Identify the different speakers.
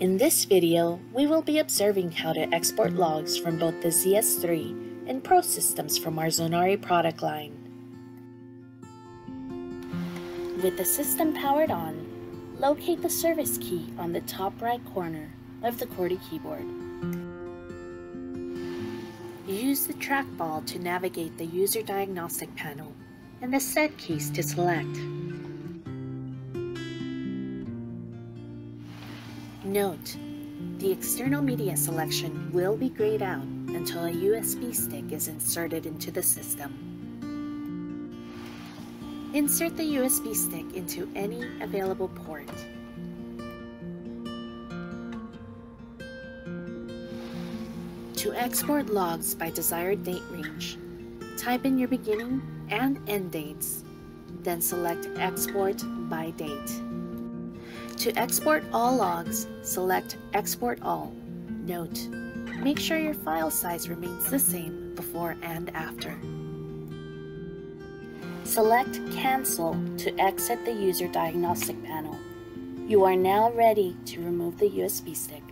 Speaker 1: In this video, we will be observing how to export logs from both the ZS3 and Pro systems from our Zonare product line. With the system powered on, locate the service key on the top right corner of the QWERTY keyboard. Use the trackball to navigate the user diagnostic panel and the set keys to select. Note, the external media selection will be grayed out until a USB stick is inserted into the system. Insert the USB stick into any available port. To export logs by desired date range, type in your beginning and end dates, then select Export by Date. To export all logs, select Export All. Note, make sure your file size remains the same before and after. Select Cancel to exit the user diagnostic panel. You are now ready to remove the USB stick.